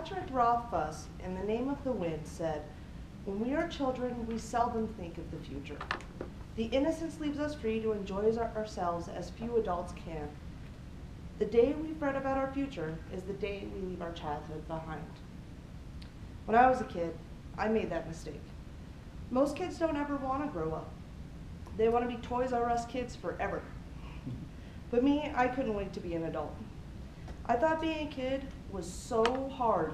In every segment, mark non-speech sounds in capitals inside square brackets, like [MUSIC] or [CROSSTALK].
Patrick Rothfuss, in The Name of the Wind, said, When we are children, we seldom think of the future. The innocence leaves us free to enjoy ourselves as few adults can. The day we fret about our future is the day we leave our childhood behind. When I was a kid, I made that mistake. Most kids don't ever want to grow up. They want to be Toys R Us kids forever. But me, I couldn't wait to be an adult. I thought being a kid was so hard.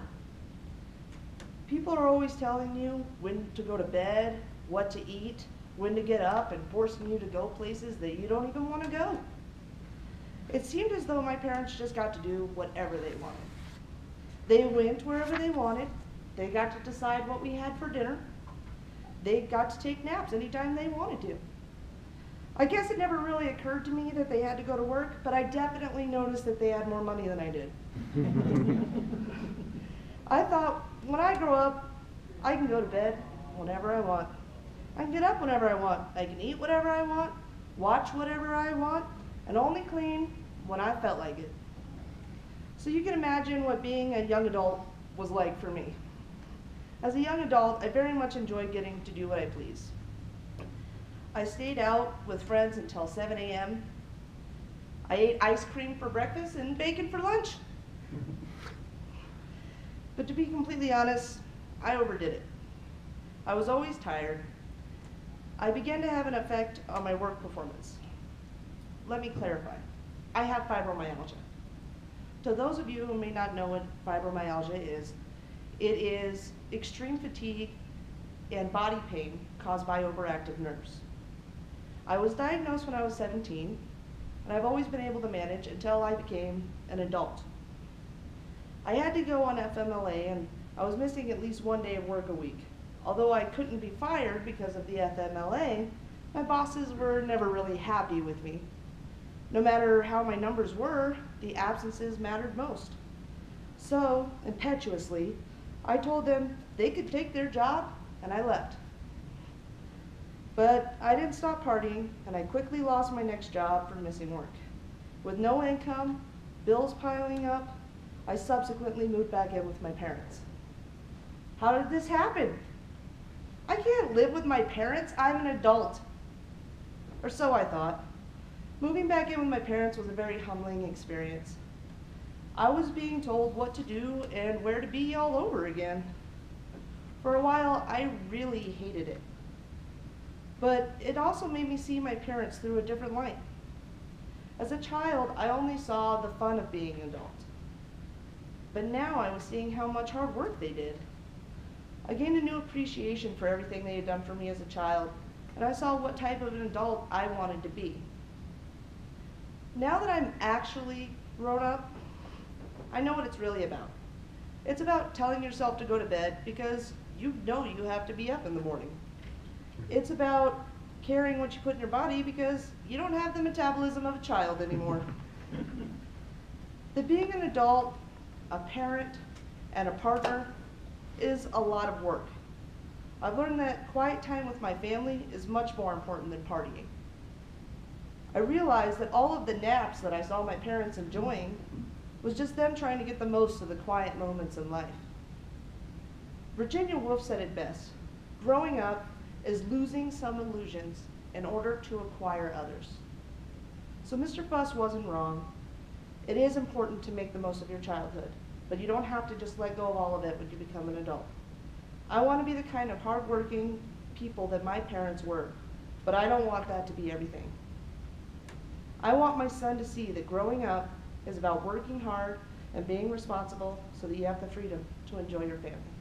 People are always telling you when to go to bed, what to eat, when to get up, and forcing you to go places that you don't even want to go. It seemed as though my parents just got to do whatever they wanted. They went wherever they wanted. They got to decide what we had for dinner. They got to take naps anytime they wanted to. I guess it never really occurred to me that they had to go to work, but I definitely noticed that they had more money than I did. [LAUGHS] I thought, when I grow up, I can go to bed whenever I want. I can get up whenever I want. I can eat whatever I want, watch whatever I want, and only clean when I felt like it. So you can imagine what being a young adult was like for me. As a young adult, I very much enjoyed getting to do what I please. I stayed out with friends until 7 a.m. I ate ice cream for breakfast and bacon for lunch. But to be completely honest, I overdid it. I was always tired. I began to have an effect on my work performance. Let me clarify. I have fibromyalgia. To those of you who may not know what fibromyalgia is, it is extreme fatigue and body pain caused by overactive nerves. I was diagnosed when I was 17, and I've always been able to manage until I became an adult. I had to go on FMLA, and I was missing at least one day of work a week. Although I couldn't be fired because of the FMLA, my bosses were never really happy with me. No matter how my numbers were, the absences mattered most. So, impetuously, I told them they could take their job, and I left. But I didn't stop partying, and I quickly lost my next job for missing work. With no income, bills piling up, I subsequently moved back in with my parents. How did this happen? I can't live with my parents. I'm an adult. Or so I thought. Moving back in with my parents was a very humbling experience. I was being told what to do and where to be all over again. For a while, I really hated it. But it also made me see my parents through a different light. As a child, I only saw the fun of being an adult. But now I was seeing how much hard work they did. I gained a new appreciation for everything they had done for me as a child, and I saw what type of an adult I wanted to be. Now that I'm actually grown up, I know what it's really about. It's about telling yourself to go to bed because you know you have to be up in the morning. It's about caring what you put in your body because you don't have the metabolism of a child anymore. that being an adult, a parent, and a partner is a lot of work. I've learned that quiet time with my family is much more important than partying. I realized that all of the naps that I saw my parents enjoying was just them trying to get the most of the quiet moments in life. Virginia Woolf said it best, growing up is losing some illusions in order to acquire others. So Mr. Rothfuss wasn't wrong. It is important to make the most of your childhood, but you don't have to just let go of all of it when you become an adult. I want to be the kind of hardworking people that my parents were, but I don't want that to be everything. I want my son to see that growing up is about working hard and being responsible so that you have the freedom to enjoy your family.